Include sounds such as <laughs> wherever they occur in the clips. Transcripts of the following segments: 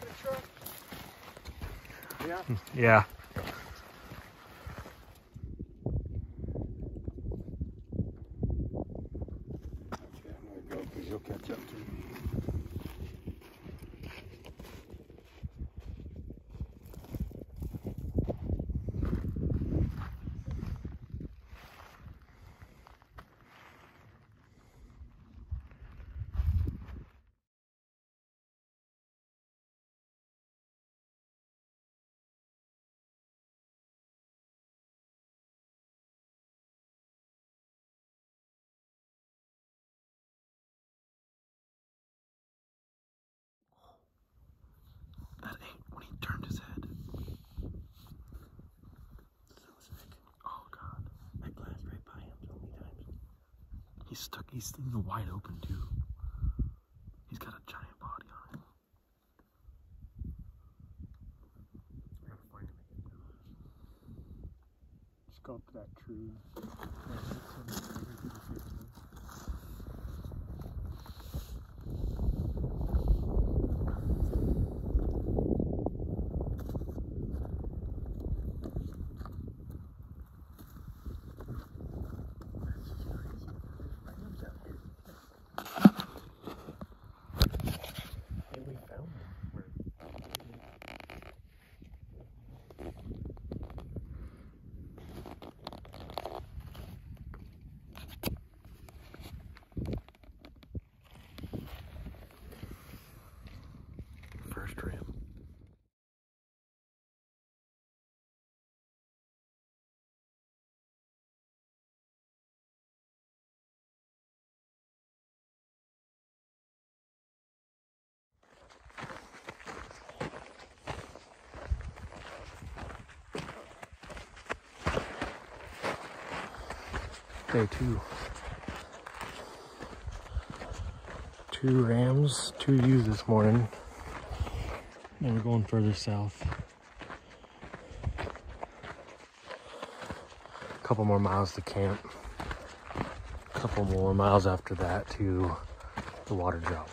back of the truck? Yeah. Yeah. Okay, I'm gonna go because you'll catch up to me. That ain't when he turned his head. So sick. Oh god. I glanced right by him so many times. He's stuck he's even wide open too. He's got a giant body on him. I gotta find him again. Just go up to that tree. we found him. First ram. Day two. Two rams, two ewes this morning. And we're going further south. A couple more miles to camp. A couple more miles after that to the water drop.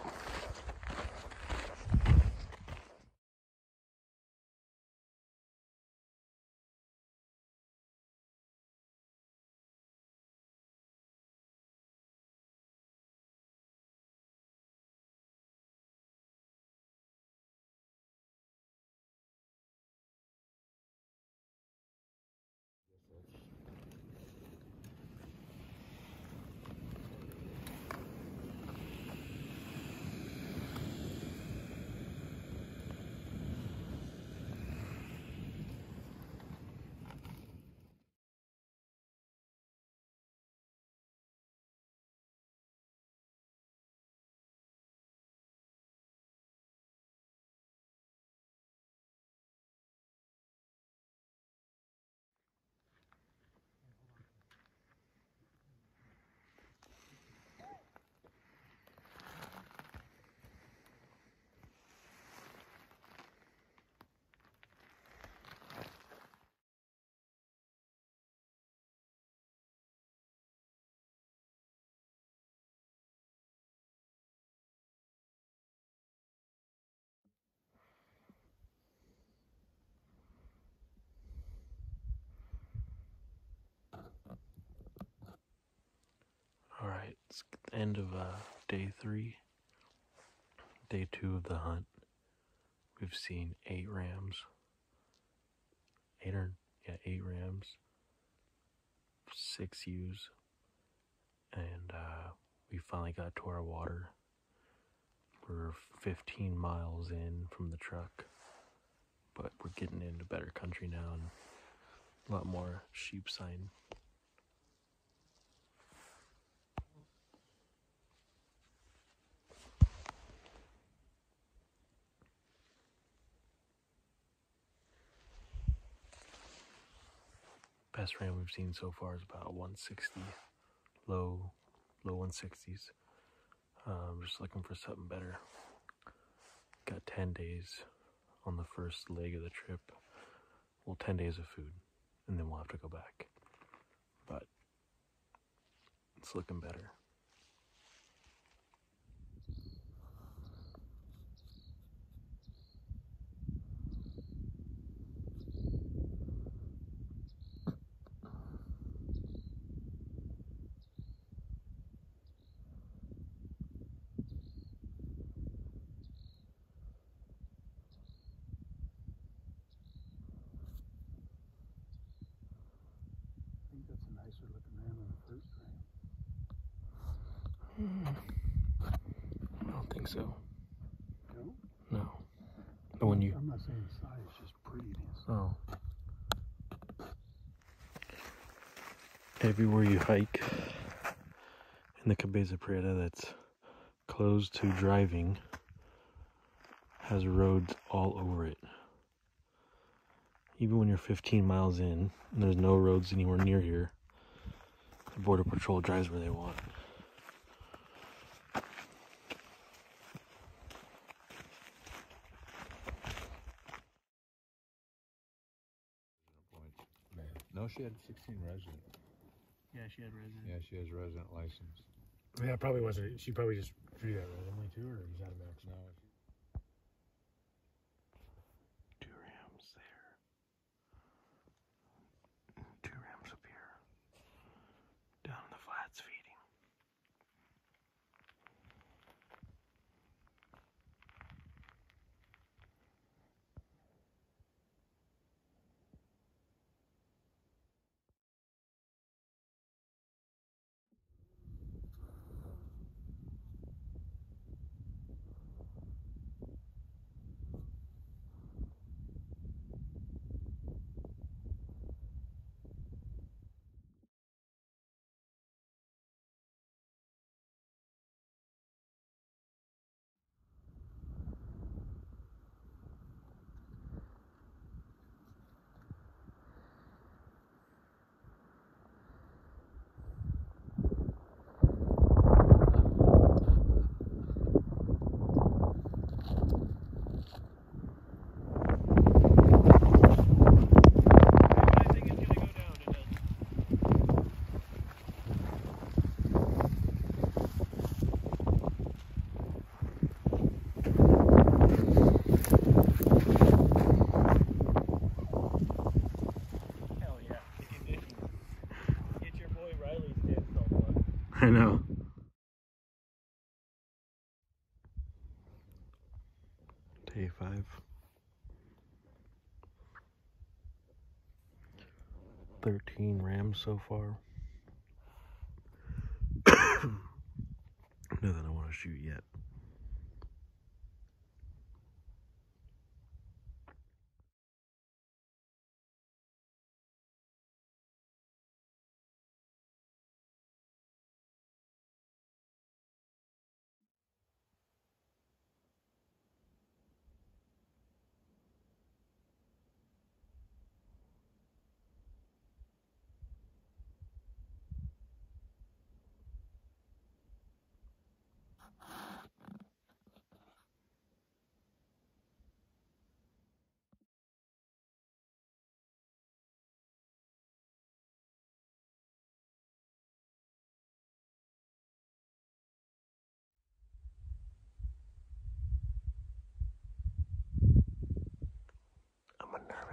All right, it's the end of uh, day three. Day two of the hunt. We've seen eight rams. Eight or yeah, eight rams. Six ewes, and uh, we finally got to our water. We're 15 miles in from the truck, but we're getting into better country now and a lot more sheep sign best ram we've seen so far is about 160 low low 160s um, just looking for something better. Got 10 days on the first leg of the trip. Well 10 days of food and then we'll have to go back. But it's looking better nicer looking ram than the first ram. I don't think so. No? No. The one you. I'm not saying size, just prettiness. Oh. Everywhere you hike in the Cabeza Prieta that's closed to driving has roads all over it. Even when you're 15 miles in and there's no roads anywhere near here, the Border Patrol drives where they want. No, she had 16 resident. Yeah, she had residence. Yeah, she has resident license. That probably wasn't, she probably just drew that randomly too, or is that a max? No, 13 rams so far. <coughs> Nothing I want to shoot yet.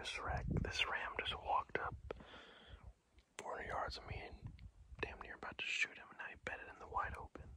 Nervous wreck. This ram just walked up 400 yards of me and damn near about to shoot him, and now he bedded in the wide open.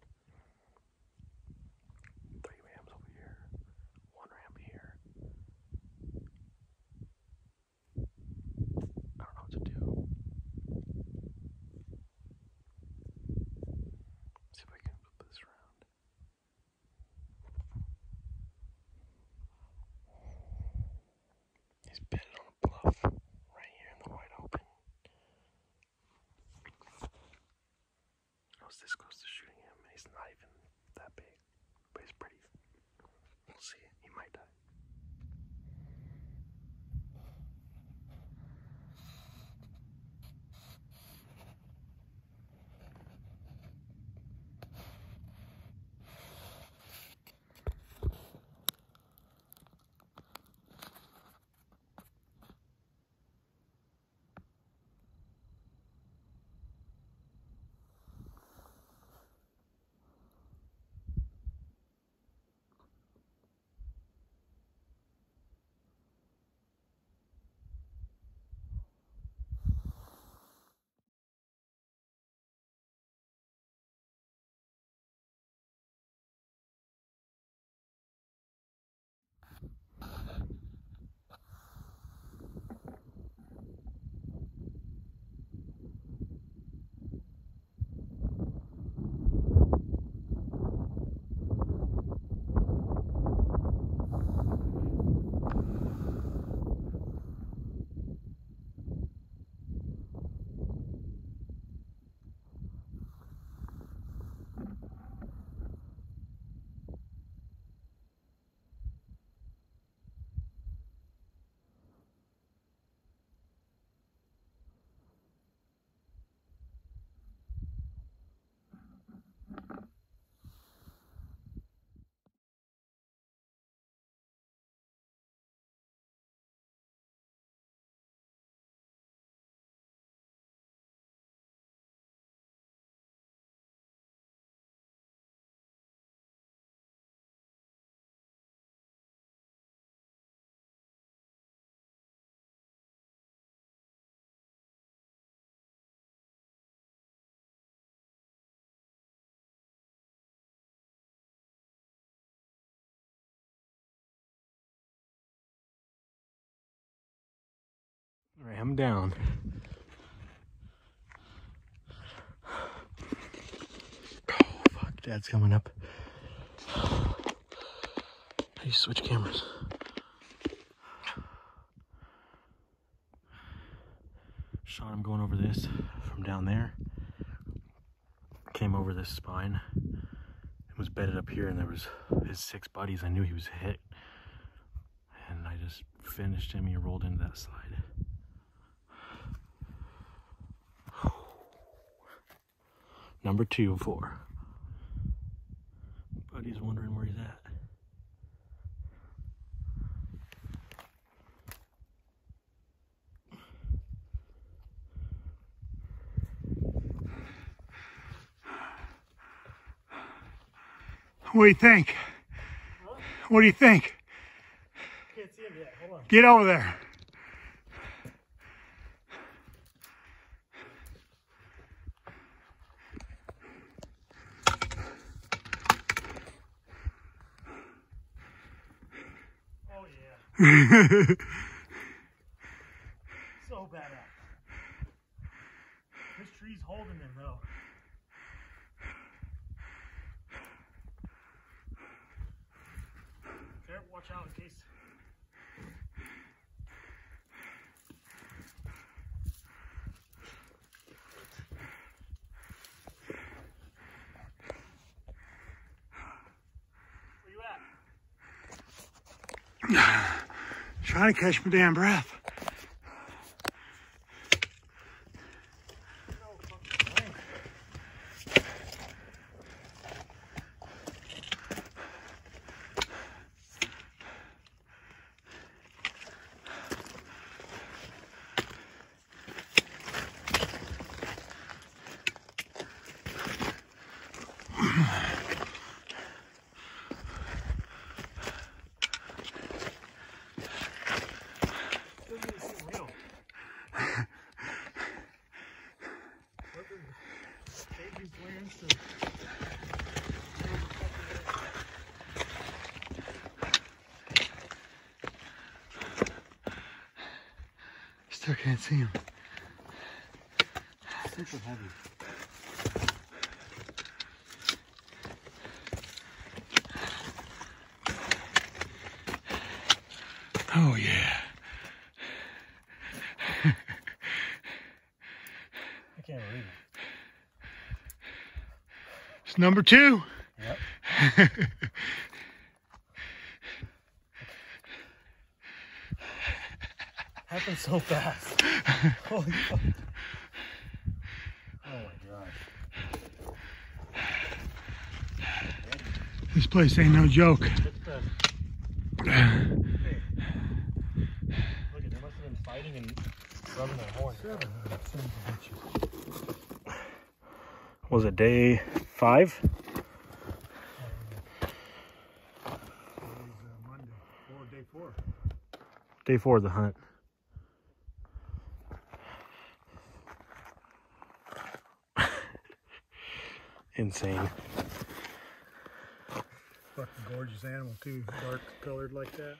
I'm down. Oh, fuck. Dad's coming up. To switch cameras. Shot him going over this from down there. Came over this spine. It was bedded up here, and there was his six buddies. I knew he was hit, and I just finished him. He rolled into that slide. Number two of four. Buddy's wondering where he's at. What do you think? What do you think? Can't see him yet. Hold on. Get over there. Oh yeah. So badass. This tree's holding him though. There, watch out in case. Where you at? Trying to catch my damn breath. Can't see him. Super heavy. Oh yeah. I can't believe it. It's number two. Yep. <laughs> Happened so fast. <laughs> Holy fuck. Oh my gosh. This place ain't no joke. Look. Hey. Look they must have been fighting and rubbing their horns. Was it day five? Uh, day four. Day four of the hunt. Insane. Fucking gorgeous animal too, dark colored like that.